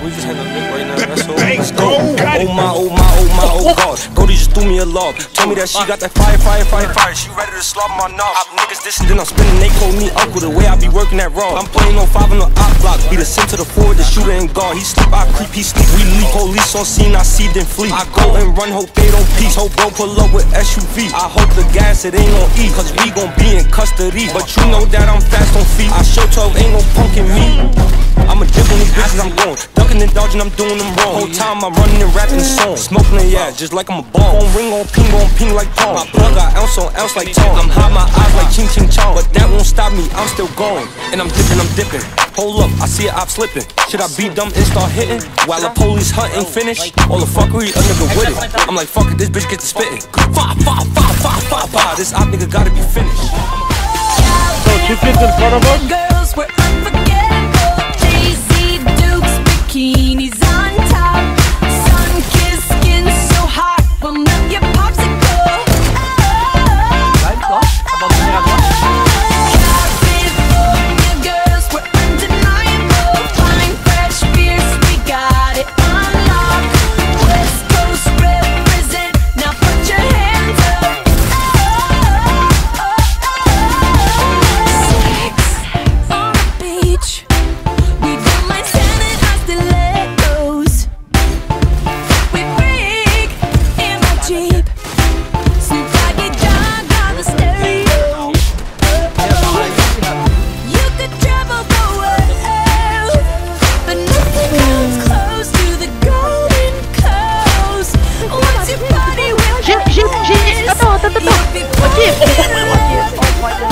We just had a lick right now. That's all. Let's go. Oh my, oh my, oh my, oh, oh god. Brody just threw me a log. Told me that she got that fire, fire, fire, fire. She ready to slap my knob. Op niggas this and then I'm spinning. They call me uncle. The way I be working that raw. I'm playing on five on the op block. Be the sim to the forward, the shooter and guard. He sleep, I creep, he sleep. We leave. Police on scene, I see them flee. I go and run, hope they don't peace. Hope bro pull up with SUV. I hope the gas it ain't gon' eat. Cause we gon' be in custody. But you know that I'm fast on feet. I show 12 ain't no punkin' me. I'm a dip on these bitches, I'm going. Ducking and dodging, I'm doing them wrong. Whole time I'm running and rapping songs. Smoking the yeah, just like I'm a bomb. Phone ring on ping on ping like Tom. My plug got ounce on ounce like Tom. I'm high, my eyes like ching ching chong. But that won't stop me, I'm still going. And I'm dipping, I'm dipping. Hold up, I see it, I'm slipping. Should I be dumb and start hitting? While the police hunt ain't finished? All the fuckery, a nigga with it. I'm like, fuck it, this bitch gets to spitting. Fa, fa, fa, fa, fa, fa. This op nigga gotta be finished. So, chief kids in front of us. Girls, we're unforgettable. what the fuck? What is? Oh my god, what is? Oh my god.